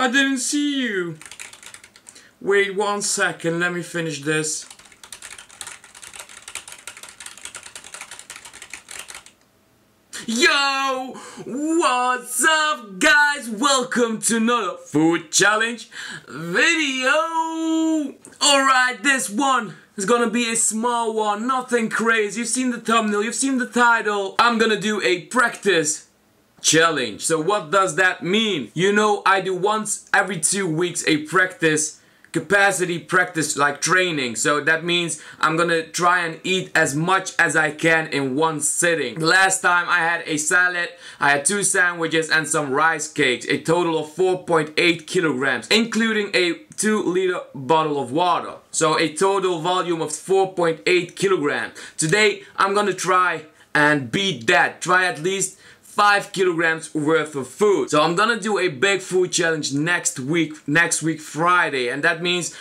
I didn't see you. Wait one second, let me finish this. Yo! What's up guys? Welcome to another food challenge video! Alright, this one is gonna be a small one, nothing crazy. You've seen the thumbnail, you've seen the title. I'm gonna do a practice challenge. So what does that mean? You know, I do once every two weeks a practice capacity practice like training. So that means I'm gonna try and eat as much as I can in one sitting. Last time I had a salad I had two sandwiches and some rice cakes a total of 4.8 kilograms including a 2 liter bottle of water. So a total volume of 4.8 kilograms today I'm gonna try and beat that. Try at least 5 kilograms worth of food. So I'm gonna do a big food challenge next week, next week Friday, and that means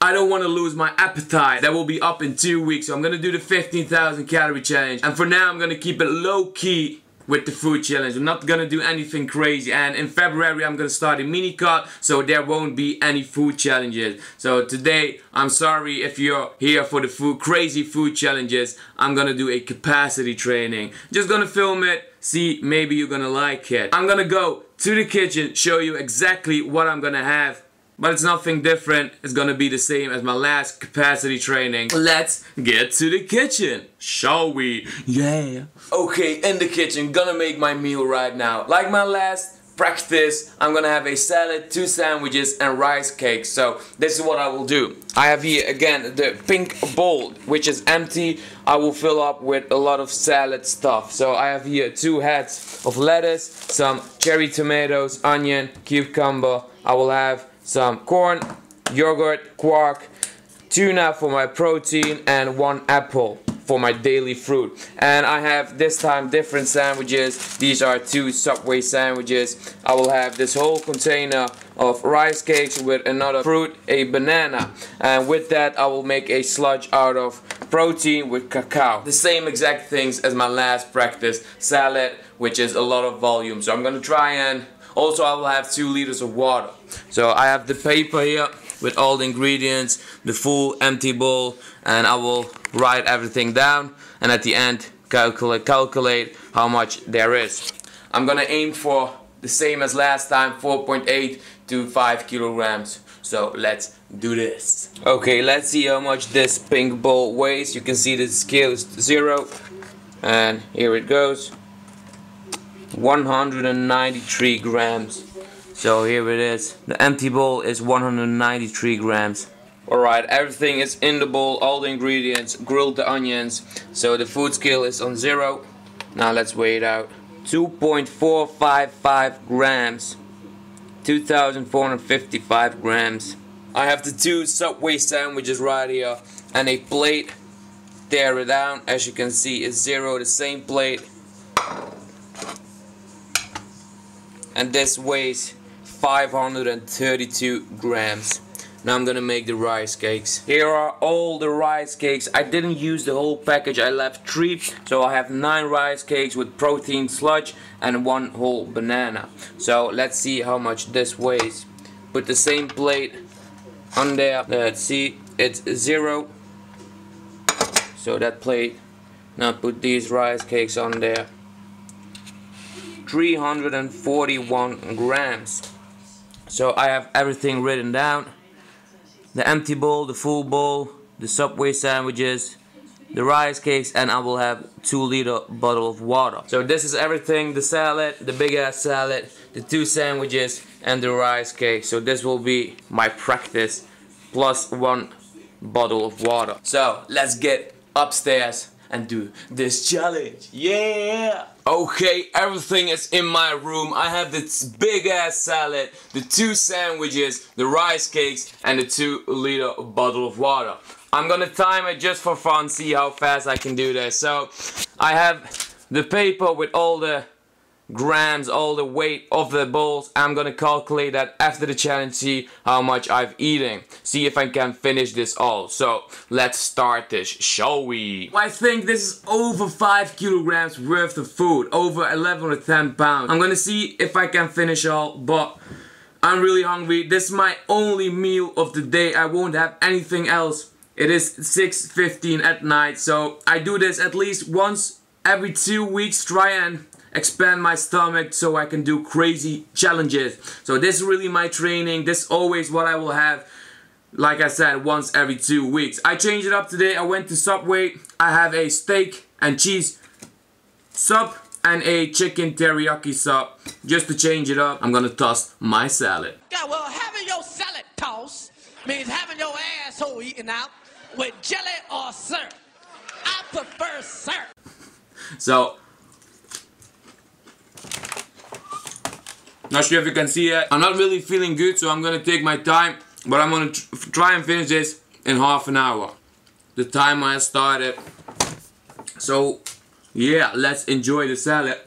I don't want to lose my appetite. That will be up in two weeks. So I'm gonna do the 15,000 calorie challenge. And for now, I'm gonna keep it low key with the food challenge. I'm not gonna do anything crazy and in February I'm gonna start a mini cut so there won't be any food challenges. So today I'm sorry if you're here for the food crazy food challenges. I'm gonna do a capacity training. Just gonna film it, see maybe you're gonna like it. I'm gonna go to the kitchen, show you exactly what I'm gonna have but it's nothing different. It's gonna be the same as my last capacity training. Let's get to the kitchen, shall we? Yeah. Okay, in the kitchen, gonna make my meal right now. Like my last practice, I'm gonna have a salad, two sandwiches, and rice cakes. So this is what I will do. I have here again the pink bowl, which is empty. I will fill up with a lot of salad stuff. So I have here two heads of lettuce, some cherry tomatoes, onion, cucumber. I will have some corn, yogurt, quark, tuna for my protein, and one apple for my daily fruit. And I have this time different sandwiches. These are two Subway sandwiches. I will have this whole container of rice cakes with another fruit, a banana. And with that I will make a sludge out of protein with cacao. The same exact things as my last practice, salad, which is a lot of volume. So I'm gonna try and also I will have 2 liters of water. So I have the paper here with all the ingredients, the full empty bowl and I will write everything down and at the end calculate, calculate how much there is. I'm gonna aim for the same as last time 4.8 to 5 kilograms so let's do this okay let's see how much this pink bowl weighs you can see the scale is zero and here it goes 193 grams. So here it is. The empty bowl is 193 grams. Alright everything is in the bowl all the ingredients grilled the onions. So the food scale is on zero. Now let's weigh it out. 2.455 grams. 2455 grams. I have the two Subway sandwiches right here and a plate. Tear it down. As you can see it's zero the same plate and this weighs 532 grams. Now I'm gonna make the rice cakes. Here are all the rice cakes. I didn't use the whole package, I left three. So I have nine rice cakes with protein sludge and one whole banana. So let's see how much this weighs. Put the same plate on there. Let's see, it's zero. So that plate. Now put these rice cakes on there. 341 grams. So I have everything written down. The empty bowl, the full bowl, the Subway sandwiches, the rice cakes, and I will have 2 liter bottle of water. So this is everything, the salad, the big ass salad, the two sandwiches, and the rice cake. So this will be my practice, plus one bottle of water. So let's get upstairs and do this challenge. Yeah! Okay, everything is in my room. I have this big ass salad, the two sandwiches, the rice cakes, and the two liter bottle of water. I'm gonna time it just for fun, see how fast I can do this. So, I have the paper with all the grams, all the weight of the bowls. I'm gonna calculate that after the challenge, see how much I've eaten. See if I can finish this all. So, let's start this, shall we? I think this is over 5 kilograms worth of food. Over 11 or 10 pounds. I'm gonna see if I can finish all, but I'm really hungry. This is my only meal of the day. I won't have anything else. It is 6.15 at night, so I do this at least once every two weeks. Try and expand my stomach so I can do crazy challenges. So this is really my training. This is always what I will have. Like I said, once every two weeks. I changed it up today. I went to Subway. I have a steak and cheese sub and a chicken teriyaki sub. Just to change it up, I'm gonna toss my salad. Yeah, well, having your salad tossed means having your asshole eaten out with jelly or syrup. I prefer syrup. So, not sure if you can see it. I'm not really feeling good, so I'm gonna take my time, but I'm gonna tr try and finish this in half an hour. The time I started. So, yeah, let's enjoy the salad.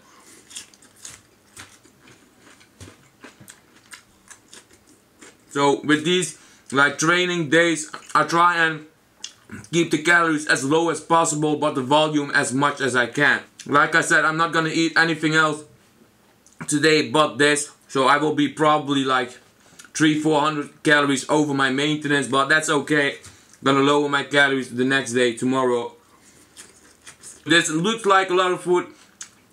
So, with these like training days, I try and keep the calories as low as possible but the volume as much as I can. Like I said, I'm not gonna eat anything else today but this. So I will be probably like 300-400 calories over my maintenance but that's okay. Gonna lower my calories the next day, tomorrow. This looks like a lot of food.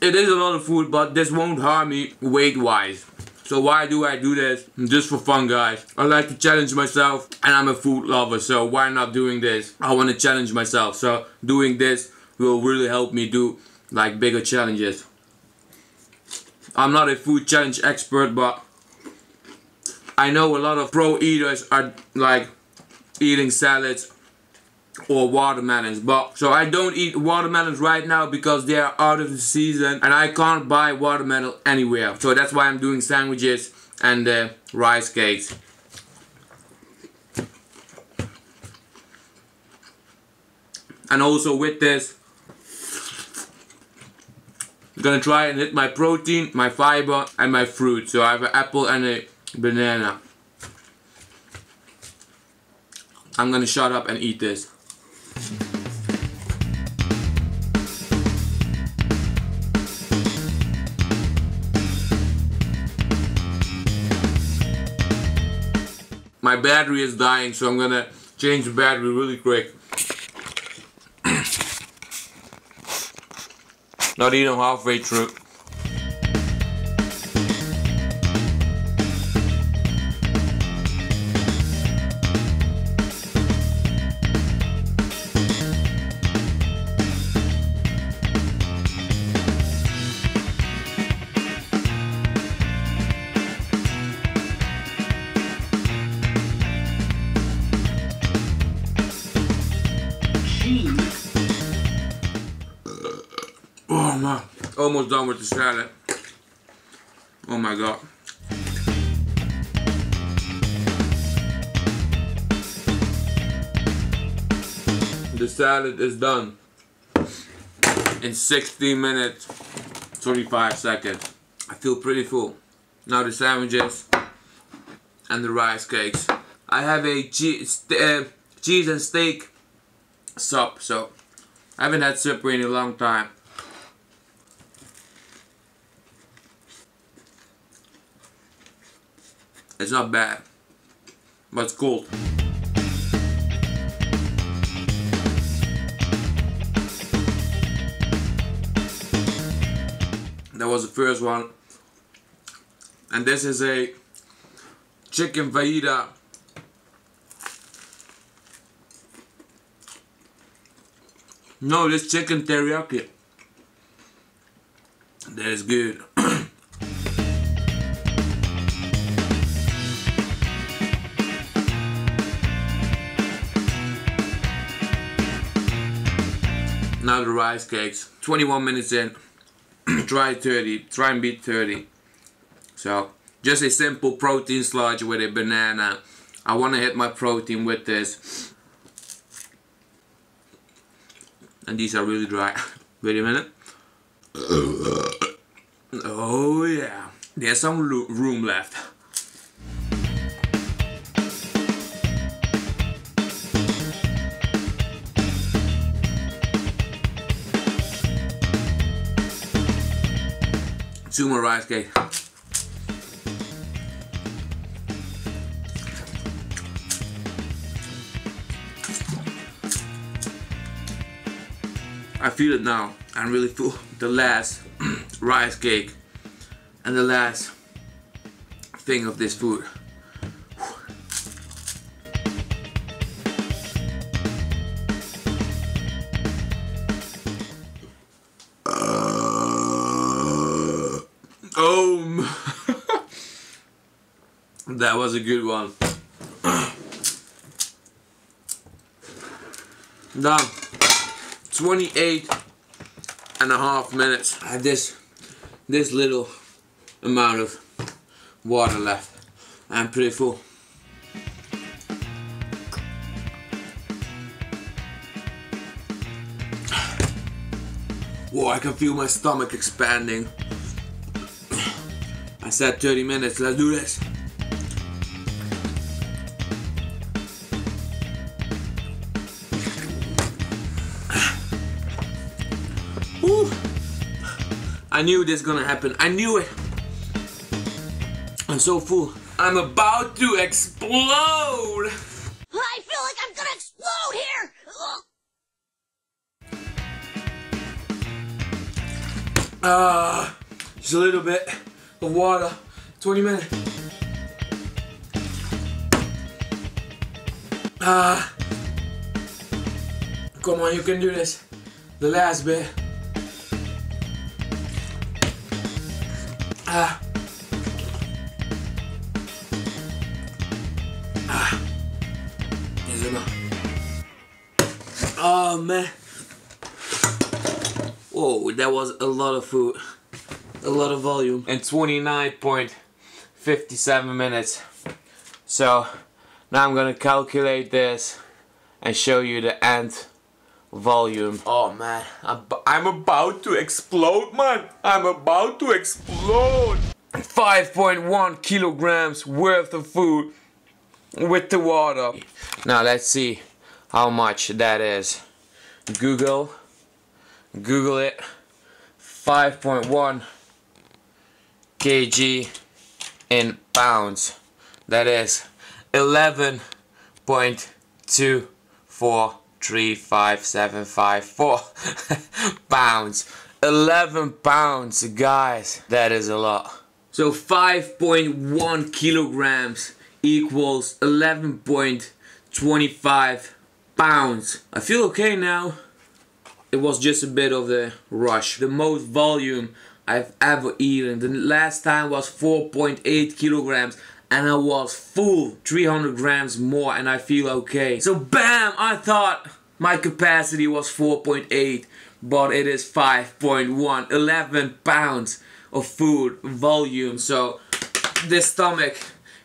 It is a lot of food but this won't harm me weight wise. So why do I do this? Just for fun guys. I like to challenge myself and I'm a food lover so why not doing this? I want to challenge myself so doing this will really help me do like bigger challenges. I'm not a food challenge expert but I know a lot of pro eaters are like eating salads or watermelons. But so I don't eat watermelons right now because they are out of the season and I can't buy watermelon anywhere. So that's why I'm doing sandwiches and uh, rice cakes. And also with this I'm gonna try and hit my protein, my fiber and my fruit. So I have an apple and a banana. I'm gonna shut up and eat this. My battery is dying so I'm gonna change the battery really quick not even halfway through almost done with the salad. Oh my god. The salad is done in 60 minutes, 25 seconds. I feel pretty full. Now the sandwiches and the rice cakes. I have a cheese, uh, cheese and steak sup, so I haven't had supper in a long time. It's not bad, but it's cold. That was the first one. And this is a chicken fajita. No, this chicken teriyaki. That is good. Now the rice cakes. 21 minutes in try 30 try and beat 30 so just a simple protein sludge with a banana. I want to hit my protein with this. And these are really dry. Wait a minute. Oh yeah. There's some room left rice cake I feel it now. I really feel the last rice cake and the last thing of this food. That was a good one. Done. 28 and a half minutes. I have this this little amount of water left. I'm pretty full. Whoa, I can feel my stomach expanding. I said 30 minutes, let's do this. I knew this gonna happen. I knew it. I'm so full. I'm about to explode. I feel like I'm gonna explode here! Ah, just a little bit of water. 20 minutes. Ah. Come on, you can do this. The last bit. Ah. Ah. Enough? Oh man. Whoa, that was a lot of food. A lot of volume. And 29.57 minutes. So now I'm gonna calculate this and show you the end volume. Oh man, I'm, I'm about to explode, man. I'm about to explode. 5.1 kilograms worth of food with the water. Now let's see how much that is. Google. Google it. 5.1 kg in pounds. That is 11.243574 pounds. 11 pounds, guys. That is a lot. So 5.1 kilograms equals 11.25 pounds. I feel okay now. It was just a bit of the rush. The most volume I've ever eaten. The last time was 4.8 kilograms and I was full 300 grams more and I feel okay. So bam, I thought my capacity was 4.8 but it is 5.1, 11 pounds of food volume. So the stomach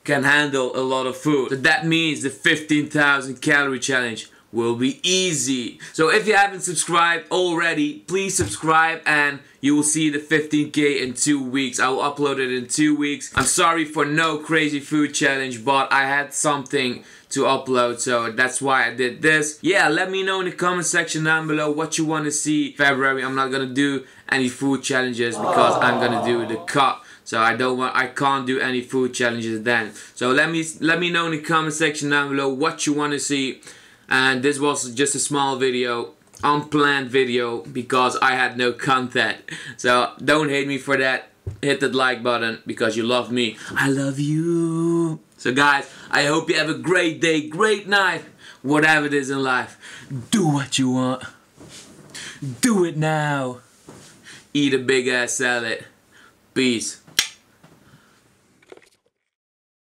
can handle a lot of food. So that means the 15,000 calorie challenge will be easy. So if you haven't subscribed already, please subscribe and you will see the 15k in two weeks. I will upload it in two weeks. I'm sorry for no crazy food challenge, but I had something to upload, so that's why I did this. Yeah, let me know in the comment section down below what you want to see. February, I'm not gonna do any food challenges because I'm gonna do the cut. So I don't want I can't do any food challenges then. So let me let me know in the comment section down below what you want to see and this was just a small video unplanned video because I had no content. So don't hate me for that. Hit that like button because you love me. I love you. So guys I hope you have a great day great night whatever it is in life. Do what you want. Do it now. Eat a big ass salad. Peace